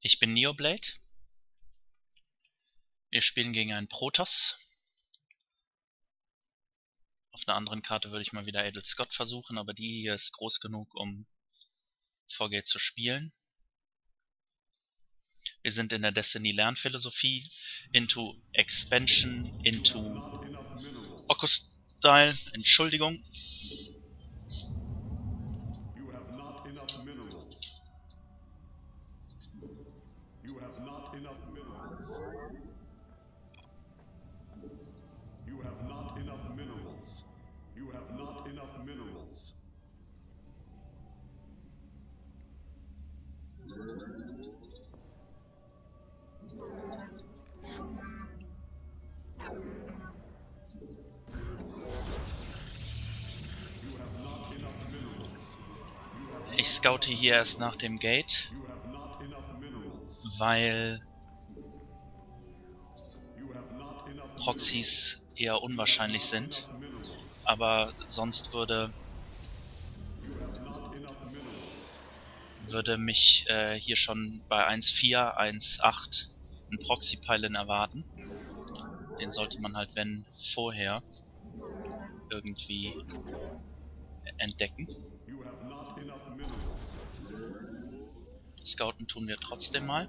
Ich bin Neoblade. Wir spielen gegen einen Protoss. Auf einer anderen Karte würde ich mal wieder Edel Scott versuchen, aber die hier ist groß genug, um VG zu spielen. Wir sind in der Destiny Lernphilosophie into Expansion into Okko-Style. Entschuldigung. Minerals. Ich scoute hier erst nach dem Gate, weil Proxys eher unwahrscheinlich sind. Aber sonst würde, würde mich äh, hier schon bei 1.4, 1.8 ein Proxy-Pylon erwarten. Den sollte man halt, wenn, vorher irgendwie entdecken. Scouten tun wir trotzdem mal.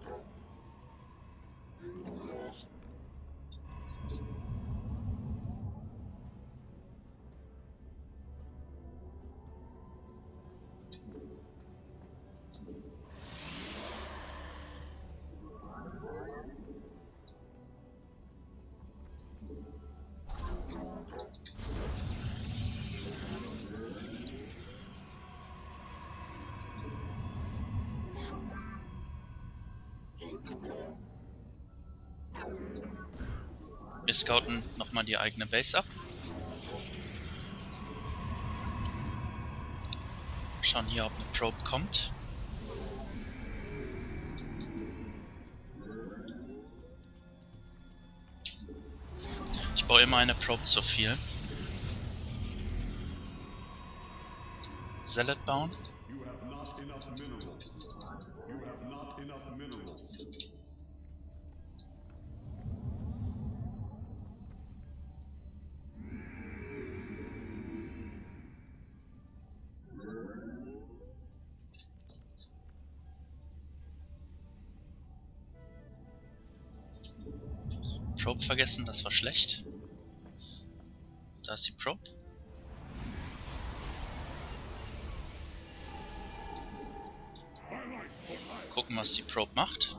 Scouten nochmal die eigene Base ab. Schauen hier, ob eine Probe kommt. Ich baue immer eine Probe zu viel. Zealot bauen. Probe vergessen, das war schlecht. Da ist die Probe. Gucken, was die Probe macht.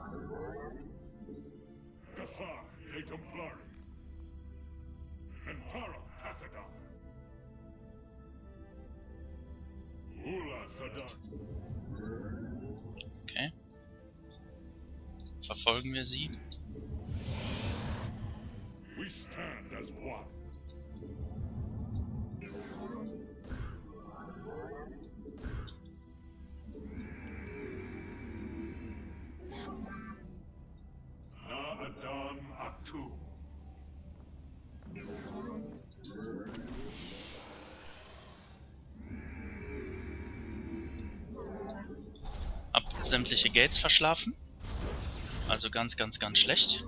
Okay. Verfolgen wir sie. We stand as one. Atu. Ab sämtliche Gates verschlafen. Also ganz, ganz, ganz schlecht.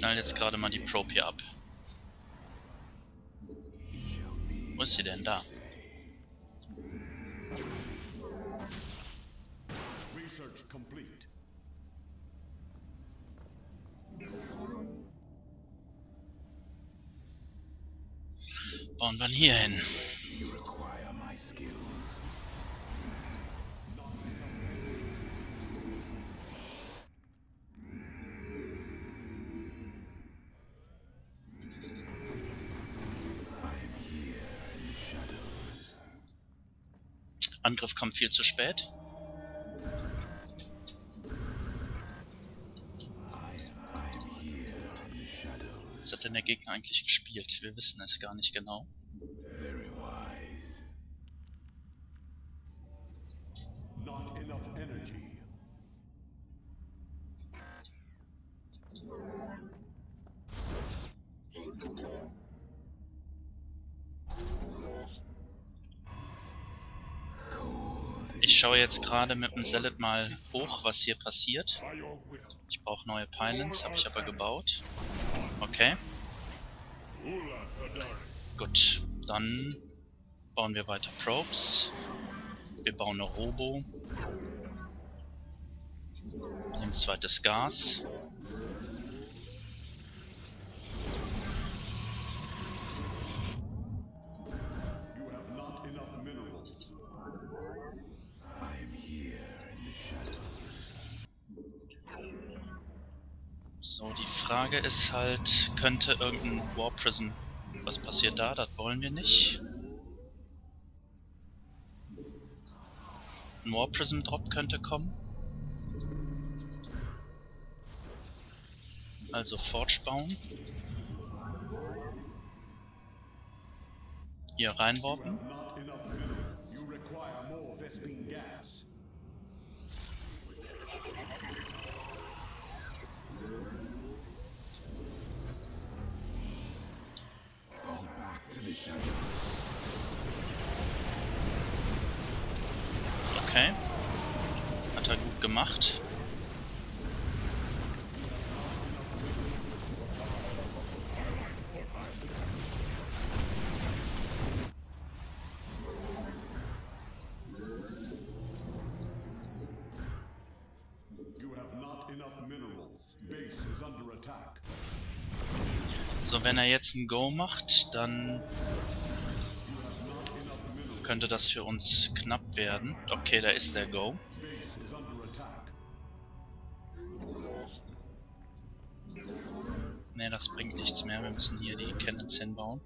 Ich knall jetzt gerade mal die Probe hier ab. Wo ist sie denn da? Research complete. Bauen wir ihn hier hin. Angriff kommt viel zu spät. Was hat denn der Gegner eigentlich gespielt? Wir wissen es gar nicht genau. Schaue jetzt gerade mit dem Zealot mal hoch, was hier passiert. Ich brauche neue Pylons, habe ich aber gebaut. Okay, gut. Dann bauen wir weiter Probes. Wir bauen eine Robo. Nehmen zweites Gas. So, die Frage ist halt, könnte irgendein War Prism... Was passiert da? Das wollen wir nicht. Ein War Prism Drop könnte kommen. Also Forge bauen. Hier reinwarpen. Okay. Hat er gut gemacht. So, wenn er jetzt ein Go macht, dann könnte das für uns knapp werden. Okay, da ist der Go. Ne, das bringt nichts mehr. Wir müssen hier die Cannons hinbauen.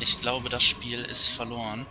Ich glaube, das Spiel ist verloren.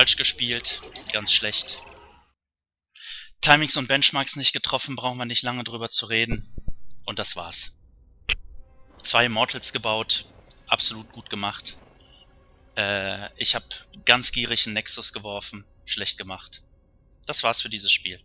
Falsch gespielt. Ganz schlecht. Timings und Benchmarks nicht getroffen, brauchen wir nicht lange drüber zu reden. Und das war's. Zwei Immortals gebaut. Absolut gut gemacht. Äh, ich habe ganz gierig einen Nexus geworfen. Schlecht gemacht. Das war's für dieses Spiel.